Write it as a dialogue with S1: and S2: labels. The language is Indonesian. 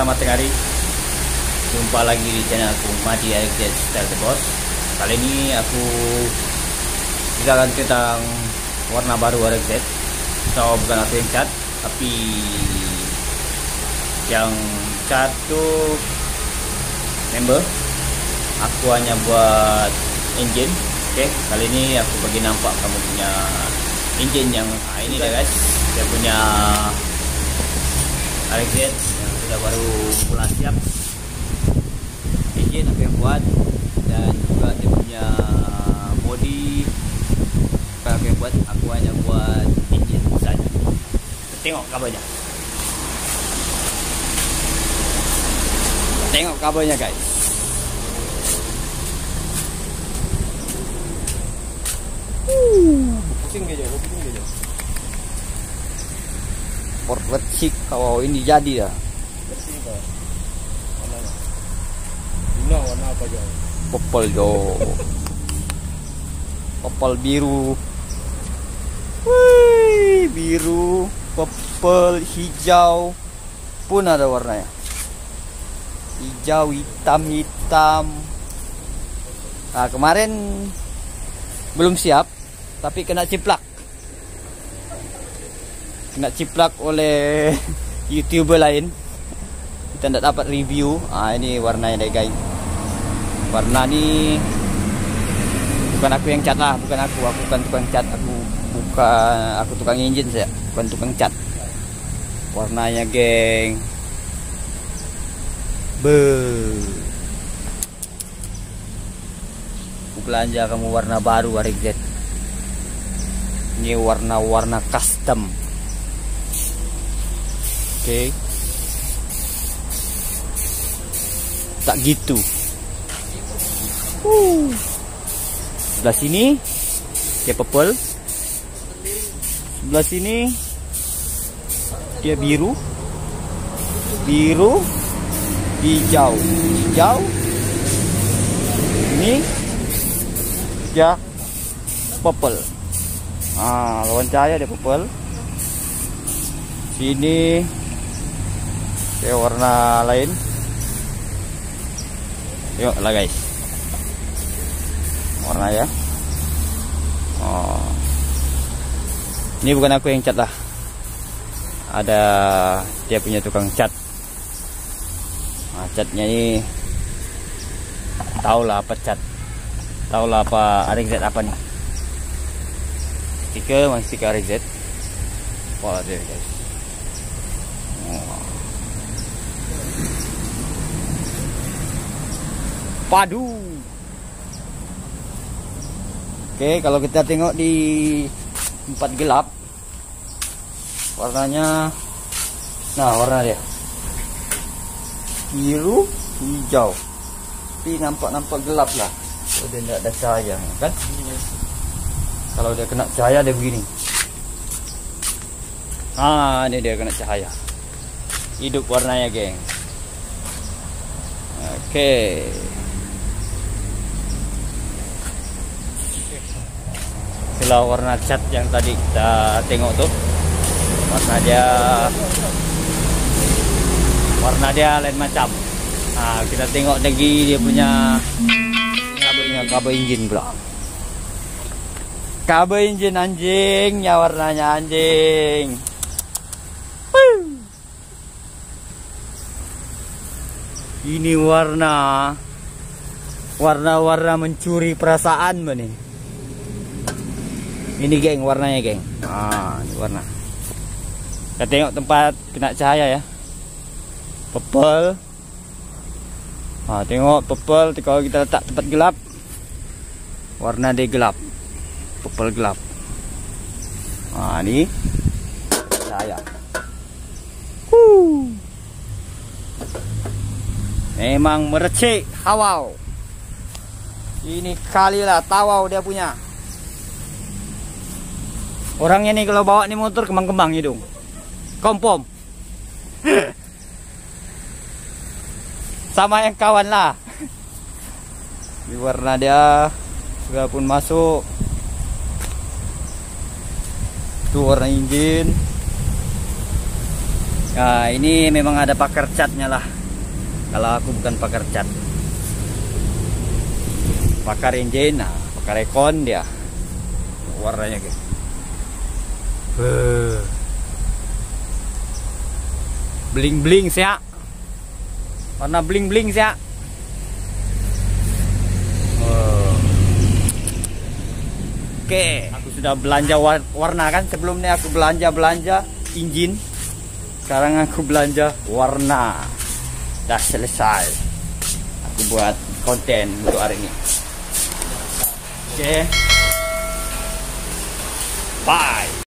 S1: selamat hari. Jumpa lagi di channel aku Madi RX Style The Boss. Kali ini aku Ceritakan tentang warna baru RX So bukan aku yang cat Tapi Yang cat tuh Member. Aku hanya buat engine Oke, okay, kali ini aku bagi nampak kamu punya engine yang nah ini dia guys. Dia punya RX sudah baru pulang siap. Engine aku yang buat? Dan juga dia punya body. Aku yang buat? Aku hanya buat engine saja. Tengok kabelnya tengok kabelnya guys.
S2: Pusing aja, pusing aja.
S1: Corvette chic kalau ini jadi ya.
S2: Warna apa aja?
S1: Popol jo. Popol biru. Wih, biru, popol, hijau pun ada warnanya. Hijau, hitam, hitam. Nah, kemarin belum siap tapi kena ciplak kena ciplak oleh youtuber lain kita tidak dapat review ah ini warnanya deh guys warna ini bukan aku yang cat lah bukan aku. Aku bukan tukang cat aku bukan aku tukang engine saya bukan tukang cat. Warnanya geng. Be. Belanja kamu warna baru hari Z ini warna-warna custom. Oke. Okay. tak gitu sebelah sini. Dia purple. Sebelah sini. Dia biru. Biru. Hijau. Hijau. Ini. Dia purple. Ah lawan cahaya dia purple. Sini. Kayak warna lain. Yuk lah guys warna ya. Oh. Ini bukan aku yang cat lah. Ada dia punya tukang cat. Nah, catnya ini tahu lah apa cat. Tahu lah apa RX apa nih. Stiker masih stiker RZ wah dia guys padu oke kalau kita tengok di tempat gelap warnanya nah warna dia. Biru hijau. Tapi nampak-nampak gelap lah. Udah tidak ada cahaya kan? Kalau dia kena cahaya dia begini. Ah ini dia kena cahaya. Hidup warnanya geng. Oke. okay. Kalau warna cat yang tadi kita tengok tuh warna dia warna dia lain macam. Nah kita tengok lagi dia punya kabelnya kabel engine pula. Kabel engine anjing ya warnanya anjing. Ini warna warna-warna mencuri perasaan nih ini geng warnanya geng. Ah ini warna. Kita tengok tempat kena cahaya ya. Purple ah tengok purple kalau kita letak tempat gelap warna dia gelap. Purple gelap. Nah ini. Saya huh. memang merecek hawau. Ini kalilah tawau dia punya orangnya nih kalau bawa nih motor kembang-kembang hidung kompom sama yang kawan lah di warna dia sudah pun masuk itu warna engine Nah, ini memang ada pakar catnya lah. Kalau aku bukan pakar cat. Pakar engine, nah, pakar ekon dia. Warnanya guys. Bling bling sih Warna bling bling sih Oke, aku sudah belanja warna kan sebelumnya aku belanja belanja engine. Sekarang aku belanja warna. Dah selesai. Aku buat konten untuk hari ini. Oke. Bye.